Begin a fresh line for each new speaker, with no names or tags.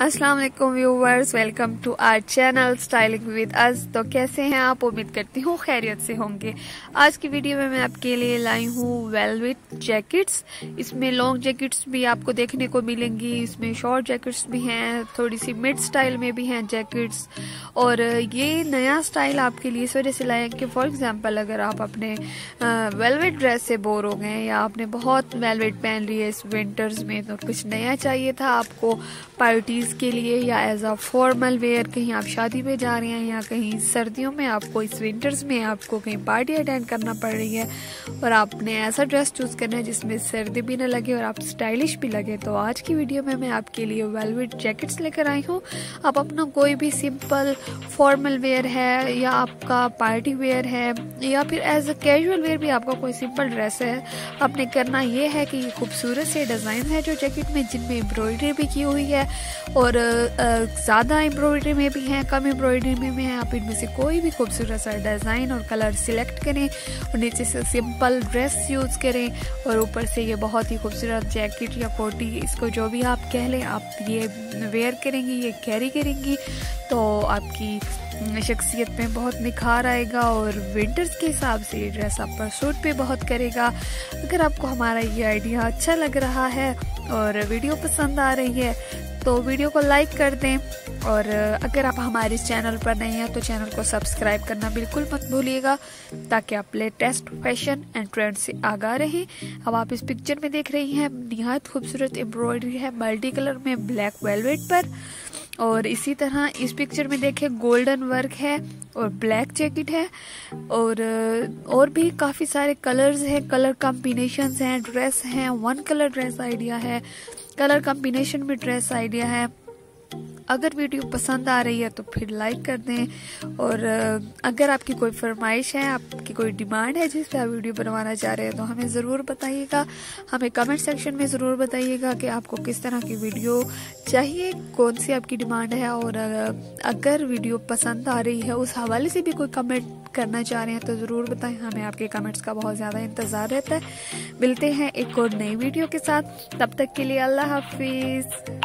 अस्सलाम वालेकुम viewers, welcome to our channel styling with us. तो कैसे हैं आप? उम्मीद करती हूँ खैरियत से होंगे। आज की वीडियो में मैं आपके लिए लाई हूँ वेलवेट जैकेट्स इसमें लॉन्ग जैकेट्स भी आपको देखने को मिलेंगी। इसमें शॉर्ट जैकेट्स भी हैं थोड़ी सी मिड स्टाइल में भी हैं जैकेट्स और ये नया स्टाइल आपके लिए इस वजह से लाए कि फॉर एग्ज़ाम्पल अगर आप अपने वेलवेट ड्रेस से बोर हो गए या आपने बहुत वेलवेट पहन ली है इस विंटर्स में तो कुछ नया चाहिए था आपको पार्टीज़ के लिए या एज अ फॉर्मल वेयर कहीं आप शादी में जा रहे हैं या कहीं सर्दियों में आपको, इस विंटर्स में आपको कहीं पार्टी अटेंड करना पड़ रही है और आपने ऐसा ड्रेस चूज़ करना है जिसमें सर्दी भी ना लगे और आप स्टाइलिश भी लगे तो आज की वीडियो में मैं आपके लिए वेलवेट जैकेट्स लेकर आई हूँ। आप अपना कोई भी सिंपल फॉर्मल वेयर है या आपका पार्टी वेयर है या फिर एज अ कैजुअल वेयर भी आपका कोई सिंपल ड्रेस है, आपने करना ये है कि खूबसूरत से डिज़ाइन है जो जैकेट में, जिनमें एम्ब्रॉयडरी भी की हुई है। और ज़्यादा एम्ब्रॉयडरी में भी हैं, कम एम्ब्रॉयडरी में भी हैं, आप इनमें से कोई भी खूबसूरत सा डिज़ाइन और कलर सिलेक्ट करें और नीचे से सिंपल ड्रेस यूज़ करें और ऊपर से ये बहुत ही खूबसूरत जैकेट या कोटी, इसको जो भी आप कह लें, आप ये वेयर करेंगी, ये कैरी करेंगी तो आपकी शख्सियत में बहुत निखार आएगा और विंटर्स के हिसाब से ये ड्रेस आप पर सूट भी बहुत करेगा। अगर आपको हमारा ये आइडिया अच्छा लग रहा है और वीडियो पसंद आ रही है तो वीडियो को लाइक कर दें। और अगर आप हमारे चैनल पर नहीं हैं तो चैनल को सब्सक्राइब करना बिल्कुल मत भूलिएगा, ताकि आप लेटेस्ट फ़ैशन एंड ट्रेंड से आगा रहें। अब आप इस पिक्चर में देख रही हैं, निहायत खूबसूरत एम्ब्रॉयडरी है मल्टी कलर में ब्लैक वेलवेट पर। और इसी तरह इस पिक्चर में देखें गोल्डन वर्क है और ब्लैक जैकेट है और और भी काफ़ी सारे कलर्स हैं कलर कॉम्बिनेशन हैं ड्रेस हैं वन कलर ड्रेस आइडिया है कलर कॉम्बिनेशन में ड्रेस आइडिया है। अगर वीडियो पसंद आ रही है तो फिर लाइक कर दें। और अगर आपकी कोई फरमाइश है, आपकी कोई डिमांड है जिस पर आप वीडियो बनवाना चाह रहे हैं तो हमें ज़रूर बताइएगा। हमें कमेंट सेक्शन में ज़रूर बताइएगा कि आपको किस तरह की वीडियो चाहिए, कौन सी आपकी डिमांड है। और अगर वीडियो पसंद आ रही है, उस हवाले से भी कोई कमेंट करना चाह रहे हैं तो ज़रूर बताएँ। हमें आपके कमेंट्स का बहुत ज़्यादा इंतज़ार रहता है। मिलते हैं एक और नई वीडियो के साथ। तब तक के लिए अल्लाह हाफिज़।